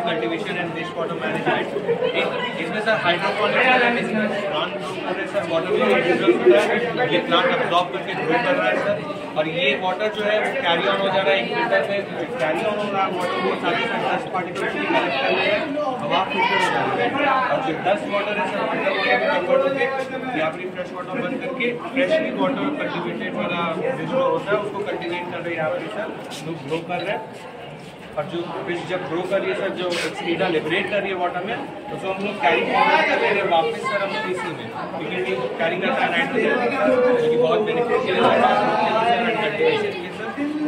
Cultivation and waste water management इसमें sir plant sir ये absorb करके ग्रो कर रहा है सर और ये वाटर जो है, वो कैरी ऑन हो जा रहा है, एक लीटर में कैरी ऑन हो रहा है वाटर वो सारे डस्ट पार्टिकल्स भी कलेक्ट कर रहे हैं, हवा फ़िल्टर हो जा है. और जो डस्ट वाटर है सर अंडर वाटर में कन्वर्ट होकर यहाँ पर फ्रेश वाटर बंद करके फ्रेशली वाटर कल्टिवेटेड वाला जो होता है, उसको कल्टिवेट कर रहे हैं यहाँ पर सर लोग ग्रो कर रहे हैं. और जो फ़िश जब ग्रो कर रही है सर जो एक्सक्रीटा लिबरेट कर रही है वाटर में तो उसको हम लोग कैरी फॉरवर्ड कर रहे हैं, वापस सर हम लोग इसी में। क्योंकि कैरी करता है नाइट्रोजन कि बहुत बेनिफिशियल है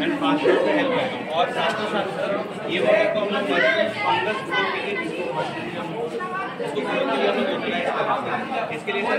एंड ट्रांसपोर्ट में हेल्प करेगा और साथ ही साथ सर ये वाटर को हम लोग फंगस के लिए के लिए हम लोग इसके लिए sir